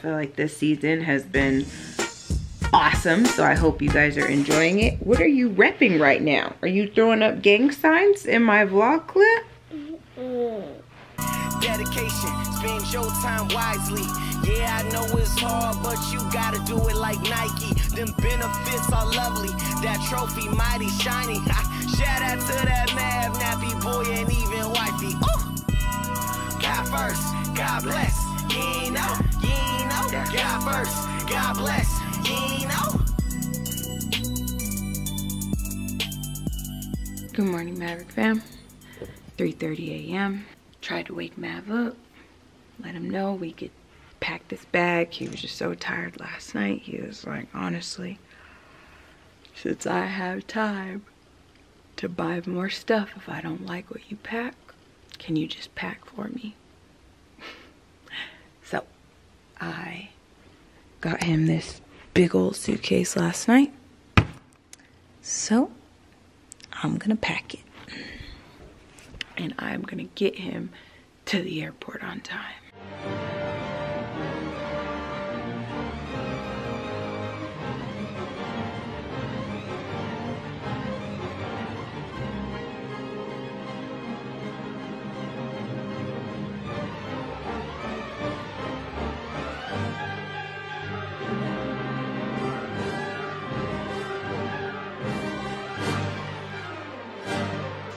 I feel like this season has been awesome, so I hope you guys are enjoying it. What are you repping right now? Are you throwing up gang signs in my vlog clip? Dedication, spend your time wisely. Yeah, I know it's hard, but you gotta do it like Nike. Them benefits are lovely, that trophy mighty shiny. Shout out to that nappy boy and even wifey. Ooh. God first, God bless. Good morning, Maverick fam. 3.30 a.m. Tried to wake Mav up, let him know we could pack this bag. He was just so tired last night. He was like, honestly, since I have time to buy more stuff if I don't like what you pack, can you just pack for me? so, I got him this big old suitcase last night. So, I'm gonna pack it. And I'm gonna get him to the airport on time.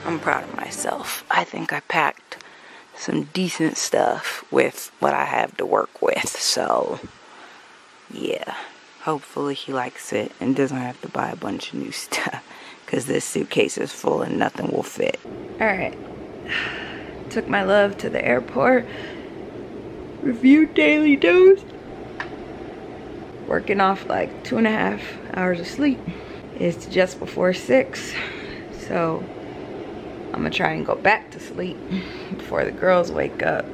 I'm proud of myself. I think I packed some decent stuff with what I have to work with. So, yeah. Hopefully he likes it and doesn't have to buy a bunch of new stuff. Because this suitcase is full and nothing will fit. Alright. Took my love to the airport. Reviewed daily dose. Working off like two and a half hours of sleep. It's just before six. So I'm gonna try and go back to sleep before the girls wake up.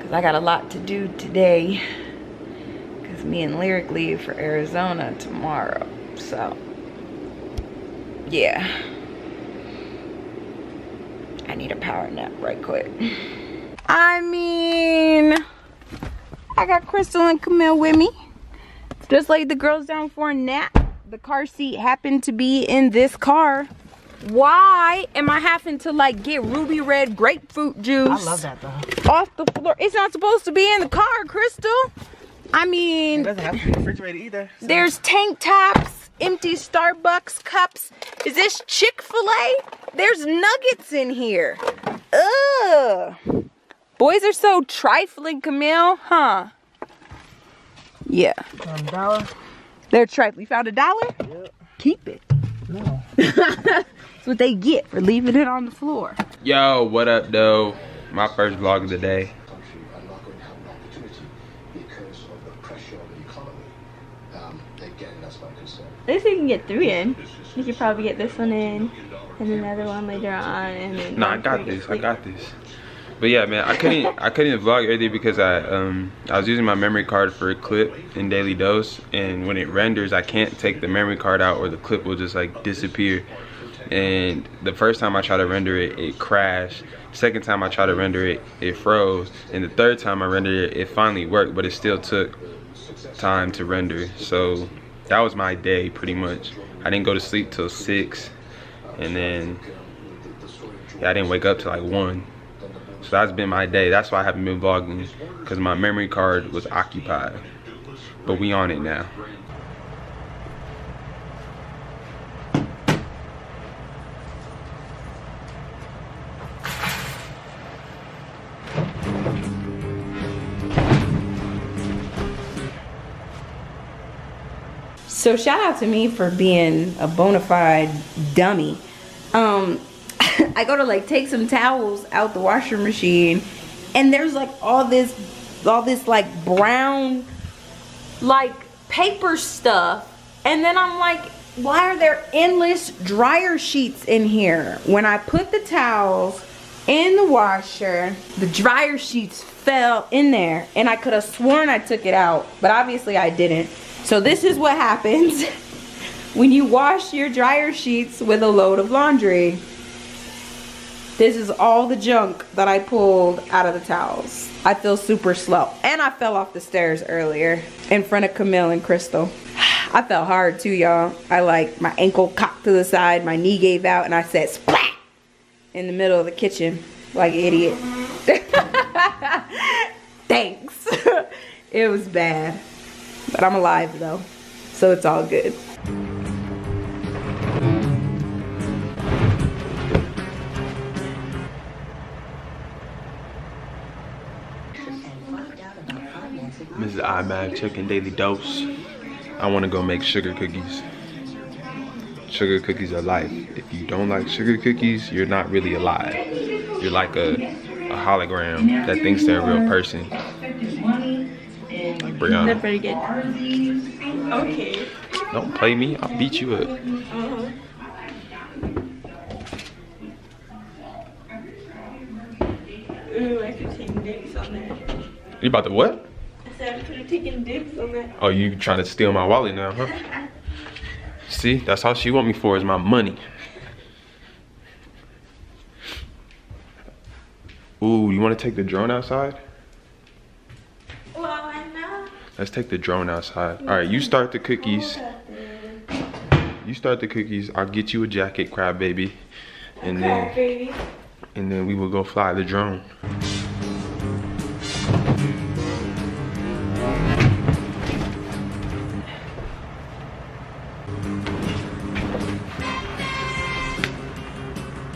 Cause I got a lot to do today. Cause me and Lyric leave for Arizona tomorrow. So, yeah. I need a power nap right quick. I mean, I got Crystal and Camille with me. Just laid the girls down for a nap. The car seat happened to be in this car why am I having to like get ruby red grapefruit juice? I love that though. Off the floor. It's not supposed to be in the car, Crystal. I mean, It doesn't have to be refrigerated either. so- there's tank tops, empty Starbucks cups. Is this Chick-fil-A? There's nuggets in here. Ugh. Boys are so trifling, Camille, huh? Yeah. Um, dollar? They're trifling. You found a dollar? Yep. Keep it. No. That's what they get for leaving it on the floor. Yo, what up, though? My first vlog of the day. country are not going to have an opportunity because of the pressure of the economy. Um, again, that's my concern. At least we can get three in. We could probably get this one in, and another one later on, and then. Nah, I got this. I got this. But yeah, man, I couldn't I couldn't vlog everything because I um I was using my memory card for a clip in Daily Dose, and when it renders, I can't take the memory card out or the clip will just like disappear. And the first time I tried to render it, it crashed. Second time I tried to render it, it froze. And the third time I rendered it, it finally worked, but it still took time to render. So that was my day pretty much. I didn't go to sleep till six, and then yeah, I didn't wake up till like one. So that's been my day. That's why I haven't been vlogging because my memory card was occupied. But we on it now. So shout out to me for being a bona fide dummy. Um, I go to like take some towels out the washer machine, and there's like all this, all this like brown, like paper stuff, and then I'm like, why are there endless dryer sheets in here? When I put the towels in the washer, the dryer sheets fell in there, and I could have sworn I took it out, but obviously I didn't. So this is what happens when you wash your dryer sheets with a load of laundry. This is all the junk that I pulled out of the towels. I feel super slow. And I fell off the stairs earlier in front of Camille and Crystal. I fell hard too, y'all. I like, my ankle cocked to the side, my knee gave out, and I said splat in the middle of the kitchen like an idiot. Thanks. it was bad. But I'm alive though, so it's all good. Mrs. iMav checking daily dose. I want to go make sugar cookies. Sugar cookies are life. If you don't like sugar cookies, you're not really alive. You're like a, a hologram that thinks they're a real person. Like They're pretty good. Okay. Don't play me, I'll beat you up. Uh-huh. Ooh, I could take dibs on that. You about to what? I said I could have taken dibs on that. Oh, you trying to steal my wallet now, huh? See, that's all she want me for is my money. Ooh, you want to take the drone outside? Well, I know. Let's take the drone outside. All right, you start the cookies. You start the cookies. I'll get you a jacket, crab baby, and then baby. and then we will go fly the drone.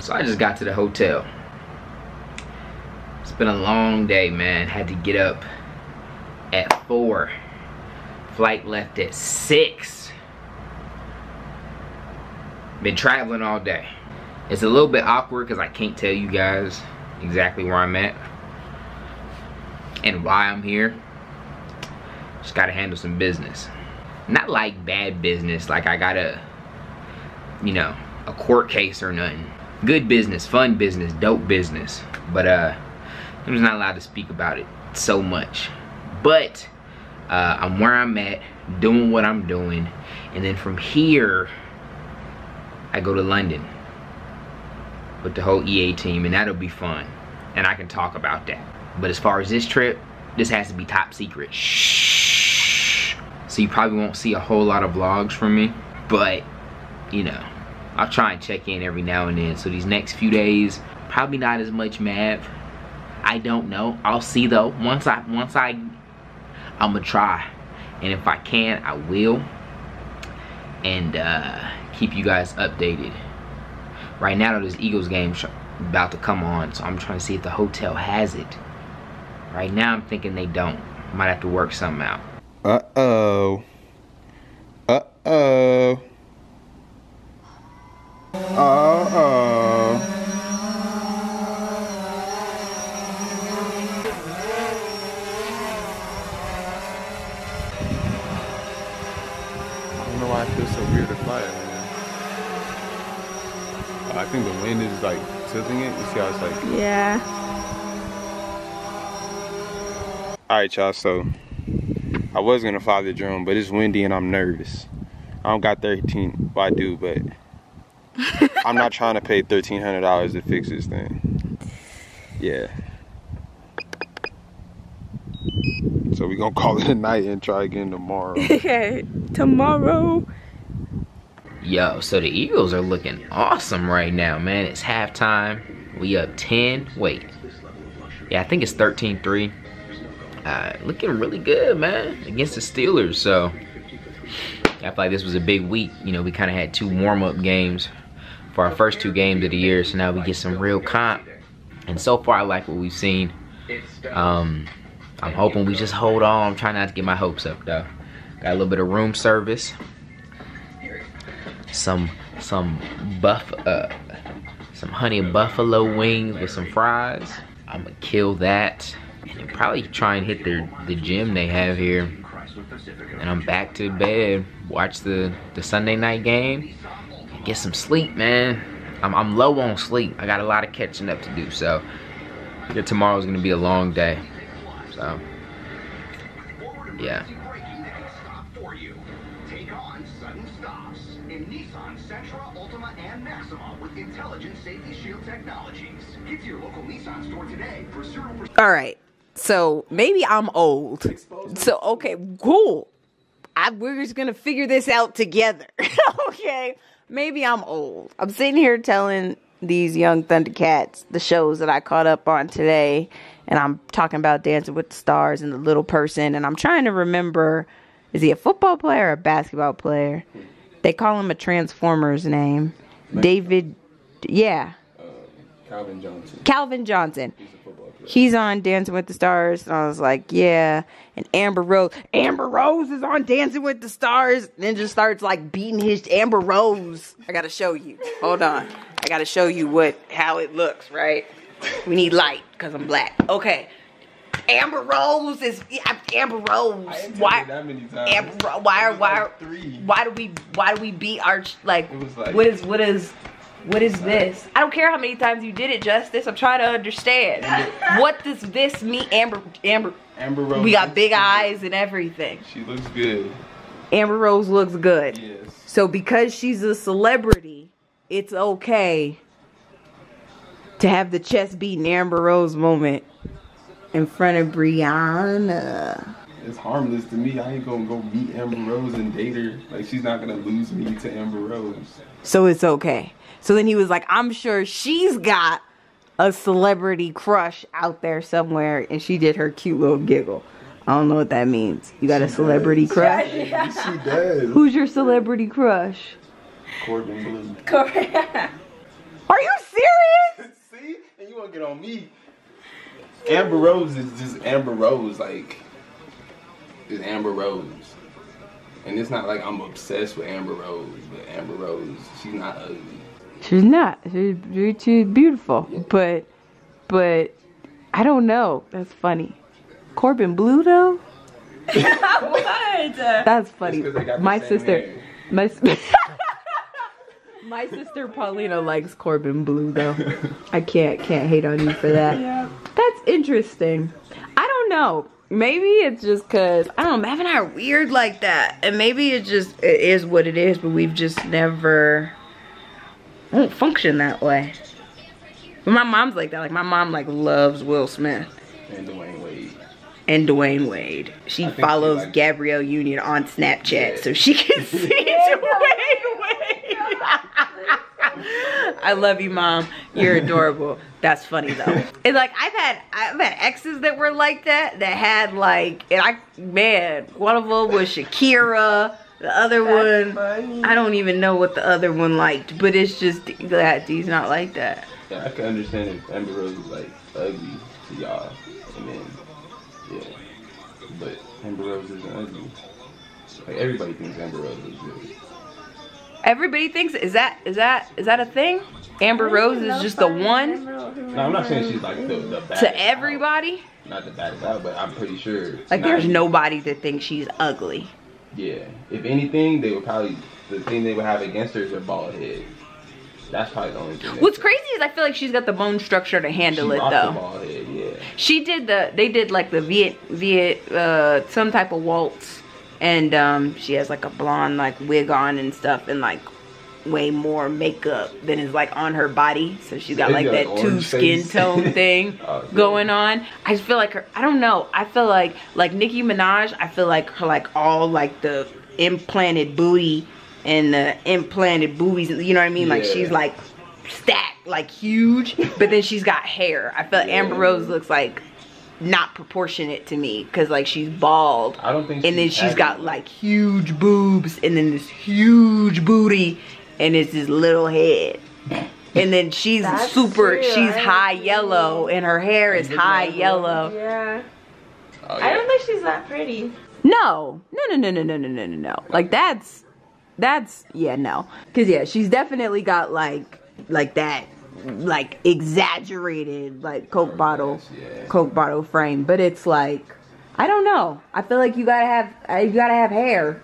So I just got to the hotel. It's been a long day, man. Had to get up at four. Flight left at six. Been traveling all day. It's a little bit awkward because I can't tell you guys exactly where I'm at and why I'm here. Just gotta handle some business. Not like bad business, like I gotta, you know, a court case or nothing. Good business, fun business, dope business. But uh, I'm just not allowed to speak about it so much. But uh, I'm where I'm at, doing what I'm doing, and then from here, I go to London with the whole EA team, and that'll be fun. And I can talk about that. But as far as this trip, this has to be top secret. Shh. So you probably won't see a whole lot of vlogs from me, but you know, I'll try and check in every now and then. So these next few days, probably not as much Mav. I don't know. I'll see though. Once I once I I'm gonna try. And if I can, I will. And uh keep you guys updated. Right now this Eagles game about to come on, so I'm trying to see if the hotel has it. Right now I'm thinking they don't. Might have to work something out. Uh-oh. Uh-oh. Uh-oh. I don't know why it feels so weird fly it. I think the wind is like tilting it. You see how it's like Yeah. All right, y'all. So I was gonna fly the drone, but it's windy and I'm nervous. I don't got 13. Well, I do, but I'm not trying to pay $1,300 to fix this thing. Yeah. So we gonna call it a night and try again tomorrow. Okay, tomorrow. Yo, so the Eagles are looking awesome right now, man. It's halftime. We up 10. Wait. Yeah, I think it's 13-3. Uh, looking really good, man, against the Steelers. So I feel like this was a big week. You know, we kind of had two warm-up games for our first two games of the year. So now we get some real comp. And so far, I like what we've seen. Um, I'm hoping we just hold on. I'm trying not to get my hopes up, though. Got a little bit of room service some some buff uh some honey buffalo wings with some fries. I'm gonna kill that and probably try and hit the the gym they have here. And i'm back to bed watch the the sunday night game get some sleep man. I'm, I'm low on sleep. I got a lot of catching up to do so yeah, tomorrow's gonna be a long day. So yeah intelligent safety shield technologies. Get to your local Nissan store today for 0% All right. So maybe I'm old. So okay, cool. I, we're just gonna figure this out together. okay. Maybe I'm old. I'm sitting here telling these young Thundercats the shows that I caught up on today, and I'm talking about Dancing with the Stars and the Little Person, and I'm trying to remember is he a football player or a basketball player? They call him a Transformers name. David, yeah, Calvin Johnson. Calvin Johnson. He's a football player. He's on Dancing with the Stars, and I was like, yeah. And Amber Rose, Amber Rose is on Dancing with the Stars, and then just starts like beating his Amber Rose. I gotta show you. Hold on. I gotta show you what how it looks. Right? We need light because I'm black. Okay. Amber Rose is Amber Rose. Why? that many times. Amber, why are why like are three. why do we why do we beat our like, like- what is what is what is this? I don't care how many times you did it, Justice. I'm trying to understand. what does this mean, Amber? Amber, Amber Rose. we got big good. eyes and everything. She looks good. Amber Rose looks good. Yes. So because she's a celebrity, it's okay to have the chest beating Amber Rose moment in front of Brianna. It's harmless to me. I ain't gonna go meet Amber Rose and date her. Like she's not gonna lose me to Amber Rose. So it's okay. So then he was like, I'm sure she's got a celebrity crush out there somewhere. And she did her cute little giggle. I don't know what that means. You got a celebrity crush? she does. Who's your celebrity crush? Corbin Bleu. Are you serious? See? And you wanna get on me. Amber Rose is just Amber Rose, like is Amber Rose. And it's not like I'm obsessed with Amber Rose, but Amber Rose, she's not ugly. She's not. She's, she's beautiful. But, but, I don't know. That's funny. Corbin Bleu though? what? That's funny. Just 'cause they got the My sister, my my sister Paulina likes Corbin Bleu though. I can't can't hate on you for that. Yeah. That's interesting. I don't know. Maybe it's just cause I don't know. Mav and I are weird like that, and maybe it just it is what it is. But we've just never won't function that way. But my mom's like that. Like my mom like loves Will Smith And Dwyane Wade. and Dwyane Wade. She I think she follows Gabrielle Union on Snapchat Yeah. so she can see Dwyane Wade. I love you, mom. You're adorable. That's funny though. And like I've had I've had exes that were like that that had like and I man one of them was Shakira. The other one funny. I don't even know what the other one liked, but it's just glad he's not like that. Yeah, I can understand if Amber Rose was like ugly to y'all, and then yeah, but Amber Rose isn't ugly. Like everybody thinks Amber Rose is good. Everybody thinks is that is that is that a thing? Amber Rose is just the one No, I'm not saying she's like the the baddest to out. everybody. Not the baddest out, but I'm pretty sure. Like there's 90 nobody that thinks she's ugly. Yeah, if anything, they would probably the thing they would have against her is her bald head. That's probably the only thing. What's crazy is I feel like she's got the bone structure to She handle it rocked the though. bald head, yeah. She did the they did like the Viet Viet uh some type of waltz and um she has like a blonde like wig on and stuff and like way more makeup than is like on her body. So she's got like got, that two skin face. tone thing Oh, going on. I just feel like her I don't know. I feel like like Nicki Minaj, I feel like her like all like the implanted booty and the implanted boobies, you know what I mean? Like she's like stacked, like huge, but then she's got hair. I feel like Amber Rose looks like not proportionate to me because like she's bald. I don't think. and then she's having- got like huge boobs and then this huge booty and it's this little head. And then she's That's super true, she's I high agree. yellow and her hair is high yellow. Yeah. Oh, I don't think she's that pretty. no. No no no no no no no no no. Like that's that's yeah no. Because yeah she's definitely got like like that like exaggerated like coke bottle coke bottle frame but it's like i don't know i feel like you gotta have uh, you gotta have hair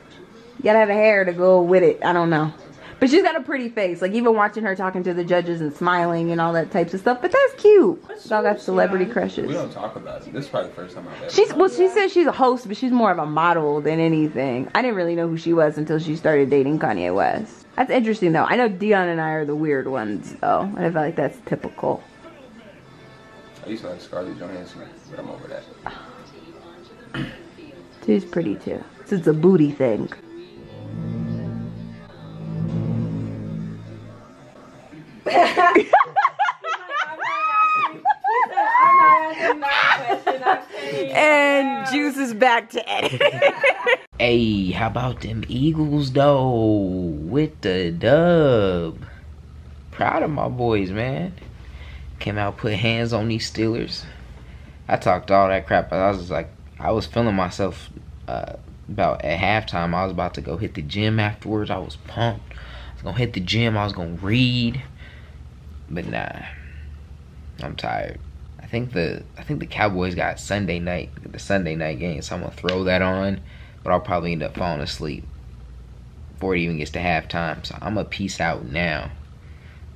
you gotta have a hair to go with it i don't know But she's got a pretty face. Like even watching her talking to the judges and smiling and all that types of stuff. But that's cute. Y'all got celebrity crushes. We don't talk about it. This is probably the first time I've ever. She's well. She says she's a host, but she's more of a model than anything. I didn't really know who she was until she started dating Kanye West. That's interesting though. I know Dion and I are the weird ones though. And I feel like that's typical. I used to like Scarlett Johansson, but I'm over that. She's pretty too. It's a booty thing. and Juice is back to edit. Hey, how about them Eagles though? With the dub. Proud of my boys, man. Came out, put hands on these Steelers. I talked all that crap, but I was like, I was feeling myself uh, about at halftime. I was about to go hit the gym afterwards. I was pumped. I was gonna hit the gym. I was gonna read, but nah, I'm tired. I think the I think the Cowboys got Sunday night, the Sunday night game, so I'm gonna throw that on, but I'll probably end up falling asleep before it even gets to halftime. So I'm gonna peace out now.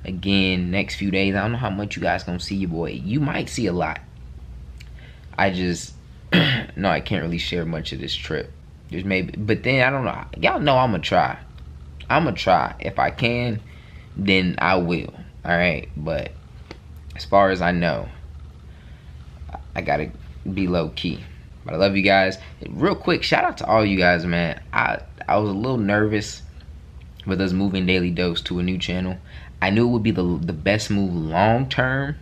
Again, next few days, I don't know how much you guys gonna see your boy. You might see a lot. I just no, I can't really share much of this trip. There's maybe, but then I don't know. Y'all know I'm gonna try. I'm gonna try. If I can, then I will. All right. But as far as I know, I gotta be low key. But I love you guys. Real quick, shout out to all you guys, man. I I was a little nervous with us moving Daily Dose to a new channel. I knew it would be the the best move long term,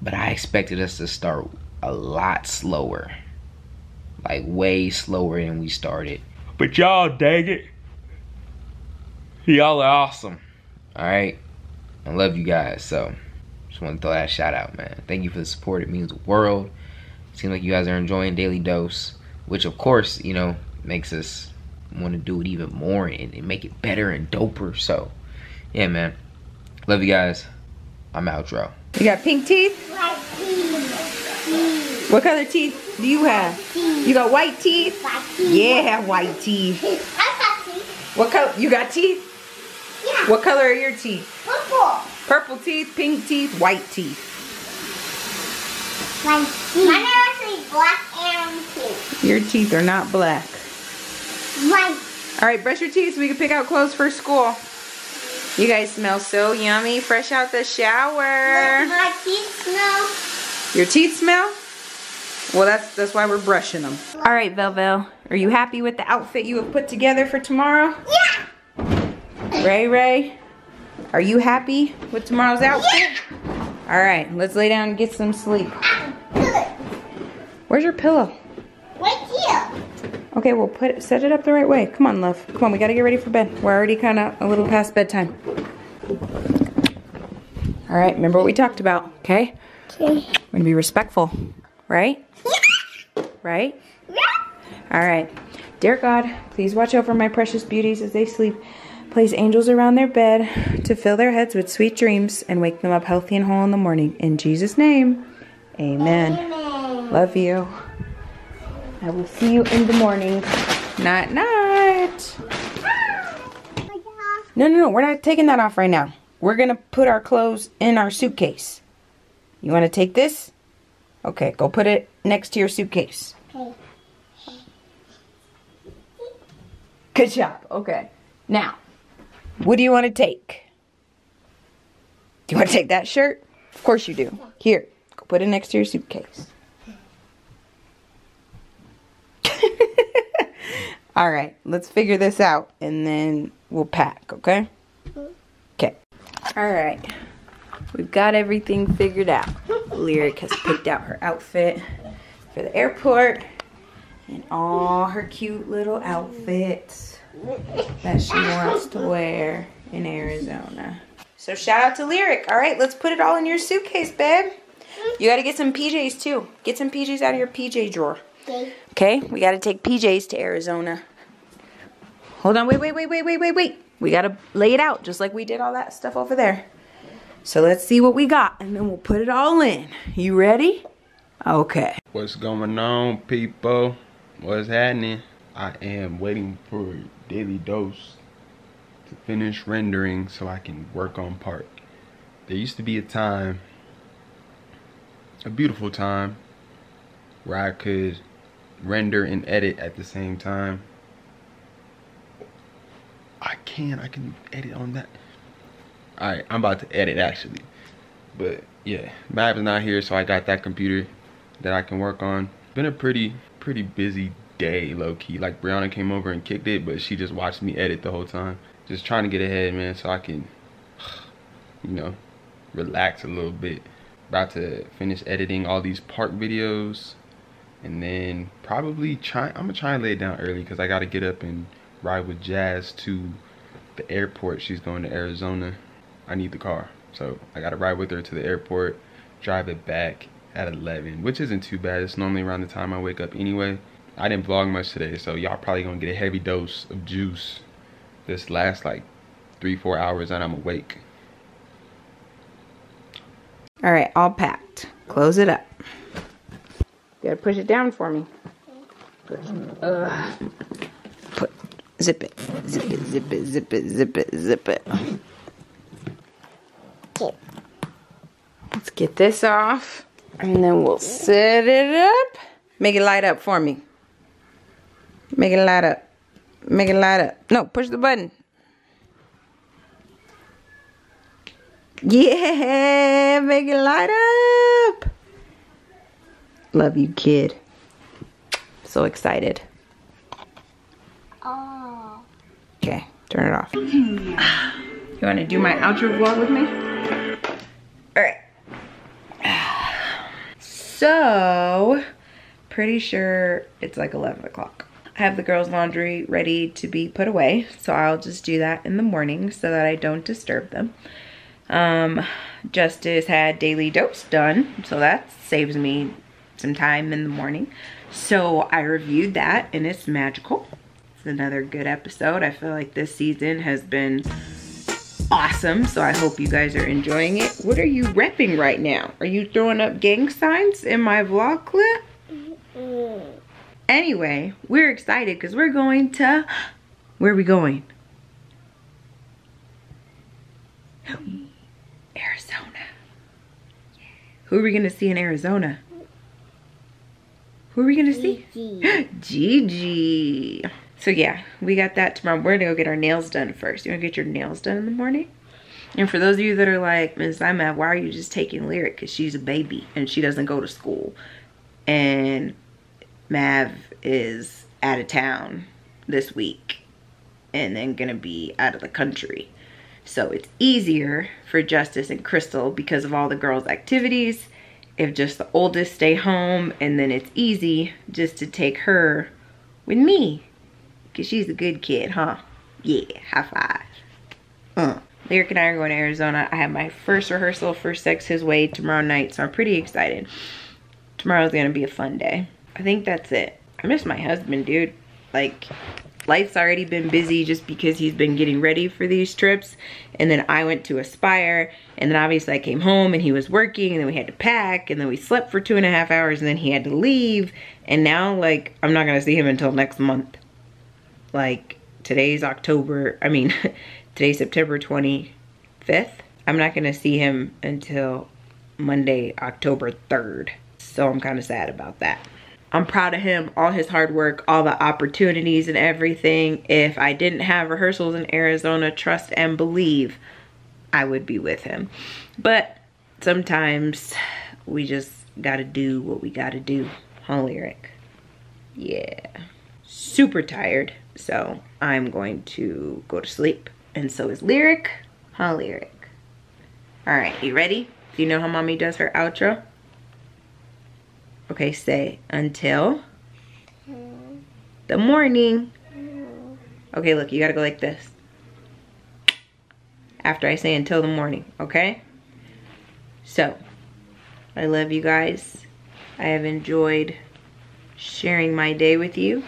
but I expected us to start a lot slower. Like way slower than we started. But y'all dang it. Y'all are awesome. Alright. I love you guys. So just want to throw that shout out, man. Thank you for the support. It means the world. Seems like you guys are enjoying Daily Dose. Which of course, you know, makes us want to do it even more and, and make it better and doper. So yeah man. Love you guys. I'm outro. You got pink teeth? White teeth. What color teeth do you have? You got white teeth? White teeth. Yeah, white teeth. What color? You got teeth? Yeah. What color are your teeth? Purple. Purple teeth, pink teeth, white teeth. Like, mine are actually black and pink. Your teeth are not black. Like, All right, brush your teeth so we can pick out clothes for school. You guys smell so yummy, fresh out the shower. my teeth smell. Your teeth smell? Well, that's that's why we're brushing them. All right, Velvel, are you happy with the outfit you have put together for tomorrow? Yeah. Ray Ray, are you happy with tomorrow's outfit? All right, let's lay down and get some sleep. Where's your pillow? Right here. Okay, we'll put it, set it up the right way. Come on, love. Come on, we gotta get ready for bed. We're already kind of a little past bedtime. All right, remember what we talked about, okay? Okay. We're gonna be respectful, right? Right? Yeah. All right. Dear God, please watch over my precious beauties as they sleep. Place angels around their bed to fill their heads with sweet dreams and wake them up healthy and whole in the morning. In Jesus' name, amen. Amen. Love you. I will see you in the morning. Night, night. No, no, no. We're not taking that off right now. We're going to put our clothes in our suitcase. You want to take this? Okay, go put it next to your suitcase. Okay. Good job. Okay. Now, what do you want to take? Do you want to take that shirt? Of course you do. Here, go put it next to your suitcase. All right, let's figure this out and then we'll pack, okay? Okay. All right. We've got everything figured out. Lyric has picked out her outfit for the airport and all her cute little outfits that she wants to wear in Arizona. So shout out to Lyric. All right, let's put it all in your suitcase, babe. You got to get some PJs too. Get some PJs out of your PJ drawer. Okay. Okay, we got to take PJs to Arizona. Hold on, wait, wait, wait, wait, wait, wait, wait. We got to lay it out just like we did all that stuff over there. So let's see what we got and then we'll put it all in. You ready? Okay. What's going on, people? What's happening? I am waiting for Daily Dose to finish rendering so I can work on part. There used to be a time, a beautiful time, where I could render and edit at the same time. I can, I can edit on that. Alright, I'm about to edit actually. But yeah, Mav's not here, so I got that computer that I can work on. Been a pretty, pretty busy day, low key. Like Brianna came over and kicked it, but she just watched me edit the whole time. Just trying to get ahead, man, so I can, you know, relax a little bit. About to finish editing all these park videos. And then probably try, I'm gonna try and lay it down early because I gotta get up and ride with Jazz to the airport. She's going to Arizona. I need the car. So I gotta ride with her to the airport, drive it back at 11, which isn't too bad. It's normally around the time I wake up anyway. I didn't vlog much today, so y'all probably gonna get a heavy dose of juice this last like three, four hours and I'm awake. All right, all packed. Close it up. You gotta push it down for me. Put, zip it, zip it, zip it, zip it, zip it, zip it. Let's get this off. And then we'll set it up. Make it light up for me. Make it light up. Make it light up. No, push the button. Yeah, make it light up. Love you, kid. So excited. Oh. Okay, turn it off. You want to do my outro vlog with me? All right. So, pretty sure it's like 11 o'clock. I have the girls' laundry ready to be put away, so I'll just do that in the morning so that I don't disturb them. Um, Justice had daily dose done, so that saves me some time in the morning. So I reviewed that and it's magical. It's another good episode. I feel like this season has been awesome, so I hope you guys are enjoying it. What are you repping right now? Are you throwing up gang signs in my vlog clip? Anyway, we're excited because we're going to, where are we going? Arizona. Who are we going to see in Arizona? Who are we going to see? Gigi. So yeah, we got that tomorrow. We're gonna go get our nails done first. You wanna get your nails done in the morning? And for those of you that are like, Ms. iMav, why are you just taking Lyric? Because she's a baby and she doesn't go to school. And Mav is out of town this week and then gonna be out of the country. So it's easier for Justice and Crystal because of all the girls' activities. If just the oldest stay home and then it's easy just to take her with me because she's a good kid, huh? Yeah, high five. Uh. Lyric and I are going to Arizona. I have my first rehearsal for Sex His Way tomorrow night, so I'm pretty excited. Tomorrow's going to be a fun day. I think that's it. I miss my husband, dude. Like, life's already been busy just because he's been getting ready for these trips. And then I went to Aspire, and then obviously I came home and he was working, and then we had to pack, and then we slept for two and a half hours, and then he had to leave. And now, like, I'm not going to see him until next month like today's October, I mean, today's September 25th. I'm not gonna see him until Monday, October 3rd. So I'm kind of sad about that. I'm proud of him, all his hard work, all the opportunities and everything. If I didn't have rehearsals in Arizona, trust and believe I would be with him. But sometimes we just gotta do what we gotta do. Huh, Lyric? Yeah. Super tired. So I'm going to go to sleep. And so is Lyric. Huh, Lyric? All right, you ready? Do you know how mommy does her outro? Okay, say until the morning. Okay, look, you gotta go like this. After I say until the morning, okay? So, I love you guys. I have enjoyed sharing my day with you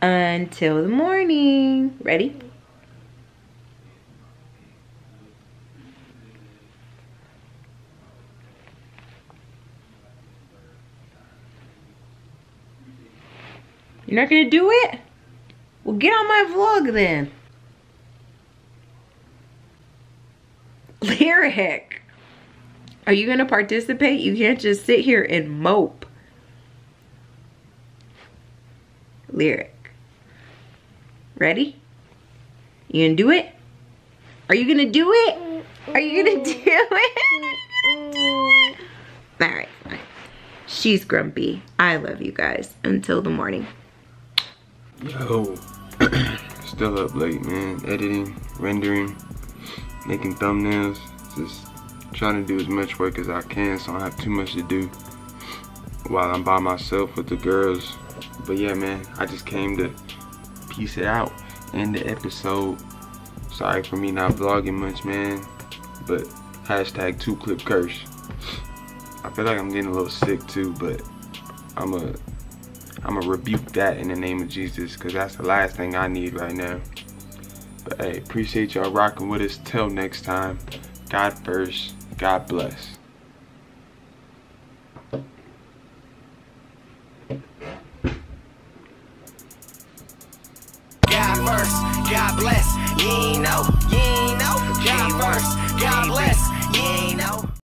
until the morning. Ready? You're not gonna do it? Well, get on my vlog then. Lyric. Are you gonna participate? You can't just sit here and mope. Lyric. Ready? You gonna do it? Are you gonna do it? Are you gonna do it? All right, fine. She's grumpy. I love you guys. Until the morning. Yo, still up late, man. Editing, rendering, making thumbnails. Just trying to do as much work as I can so I don't have too much to do while I'm by myself with the girls. But yeah, man, I just came to piece it out. End the episode. Sorry for me not vlogging much, man. But hashtag two clip curse. I feel like I'm getting a little sick too, but I'm a I'm gonna rebuke that in the name of Jesus because that's the last thing I need right now. But hey, appreciate y'all rocking with us. Till next time, God first, God bless.